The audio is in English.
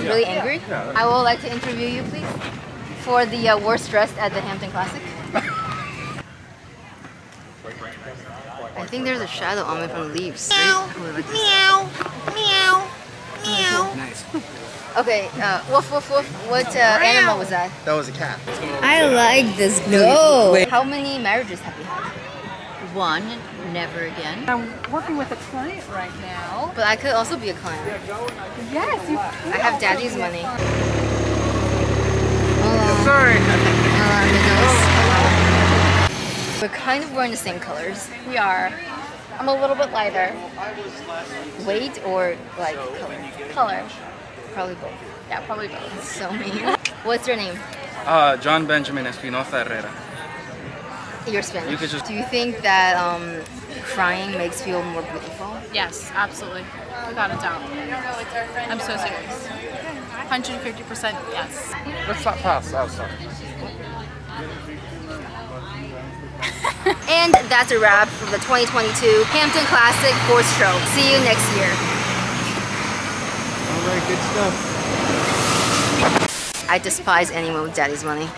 get really angry. I would like to interview you, please, for the uh, worst dressed at the Hampton Classic. I think there's a shadow on me from the leaves. Right? I like Meow, meow, meow. Nice. Okay, uh, woof woof woof. What uh, animal was that? That was a cat. I like this goat. How many marriages have you had? One, never again. I'm working with a client right now. But I could also be a client. Yes, you I have daddy's money. Sorry. We're kind of wearing the same colors. We are. I'm a little bit lighter. Weight or like color? Color. Probably both. Yeah, probably both. So mean. What's your name? Uh, John Benjamin Espinosa Herrera. You're Spanish. You could just- Do you think that um, crying makes people more beautiful? Yes, absolutely. Without a doubt. I'm so serious. 150% yes. Let's not pass. Oh, sorry. And that's a wrap for the 2022 Hampton Classic Horse Show. See you next year. All right, good stuff. I despise anyone with daddy's money.